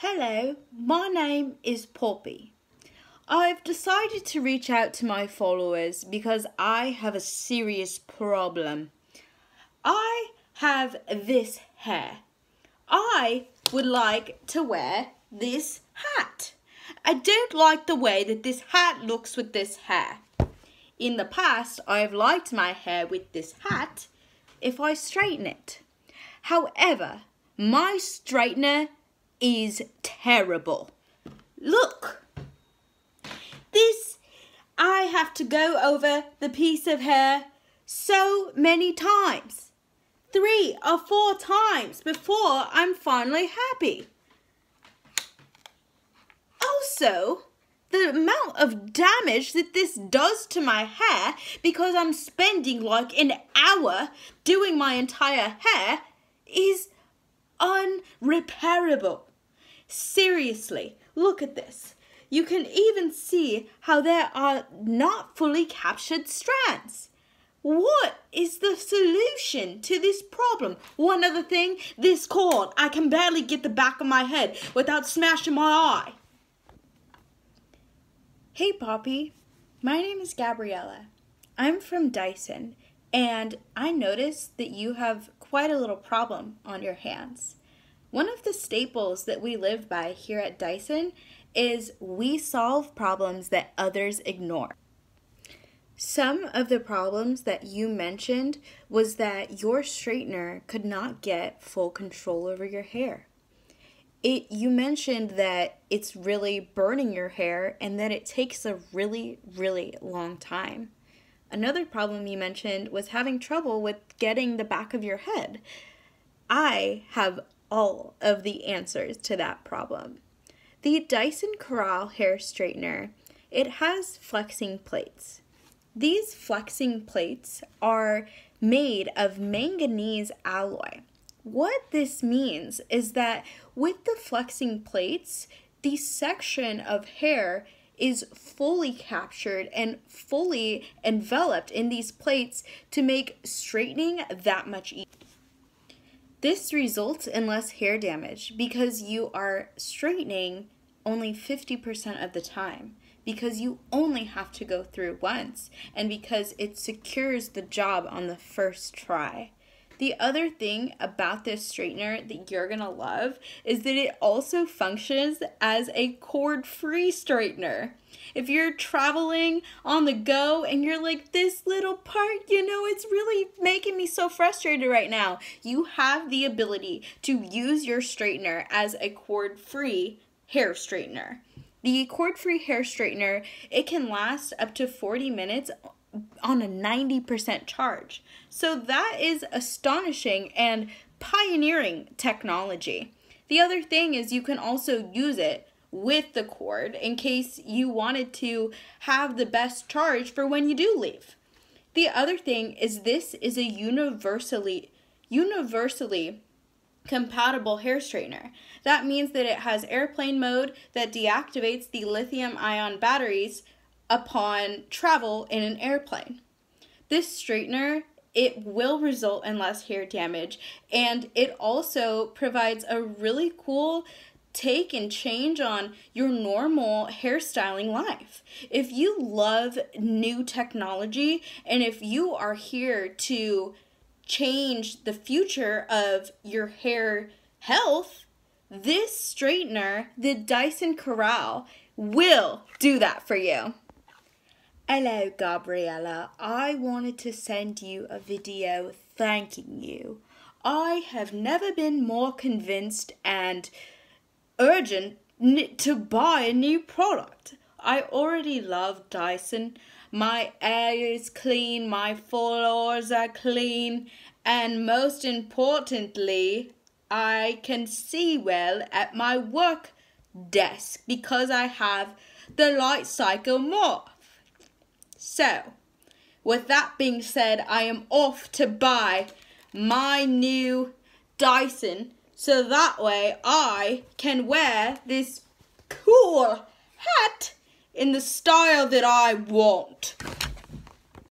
Hello, my name is Poppy. I've decided to reach out to my followers because I have a serious problem. I have this hair. I would like to wear this hat. I don't like the way that this hat looks with this hair. In the past, I've liked my hair with this hat if I straighten it. However, my straightener is terrible. Look! This, I have to go over the piece of hair so many times. Three or four times before I'm finally happy. Also, the amount of damage that this does to my hair because I'm spending like an hour doing my entire hair is unrepairable. Seriously, look at this. You can even see how there are not fully captured strands. What is the solution to this problem? One other thing, this cord. I can barely get the back of my head without smashing my eye. Hey, Poppy. My name is Gabriella. I'm from Dyson, and I noticed that you have quite a little problem on your hands. One of the staples that we live by here at Dyson is we solve problems that others ignore. Some of the problems that you mentioned was that your straightener could not get full control over your hair. It you mentioned that it's really burning your hair and that it takes a really really long time. Another problem you mentioned was having trouble with getting the back of your head. I have all of the answers to that problem the dyson Corrale hair straightener it has flexing plates these flexing plates are made of manganese alloy what this means is that with the flexing plates, the section of hair is fully captured and fully enveloped in these plates to make straightening that much easier. This results in less hair damage because you are straightening only 50% of the time because you only have to go through once and because it secures the job on the first try. The other thing about this straightener that you're gonna love is that it also functions as a cord free straightener. If you're traveling on the go and you're like, this little part, you know, it's really making me so frustrated right now, you have the ability to use your straightener as a cord free hair straightener. The cord free hair straightener, it can last up to 40 minutes on a 90% charge. So that is astonishing and pioneering technology. The other thing is you can also use it with the cord in case you wanted to have the best charge for when you do leave. The other thing is this is a universally universally compatible hair straightener. That means that it has airplane mode that deactivates the lithium ion batteries upon travel in an airplane. This straightener it will result in less hair damage and it also provides a really cool take and change on your normal hairstyling life. If you love new technology and if you are here to change the future of your hair health, this straightener, the Dyson Corrale, will do that for you. Hello, Gabriella. I wanted to send you a video thanking you. I have never been more convinced and urgent to buy a new product. I already love Dyson. My air is clean, my floors are clean, and most importantly, I can see well at my work desk because I have the Lightcycle Morph. So, with that being said, I am off to buy my new Dyson so that way I can wear this cool hat in the style that I want.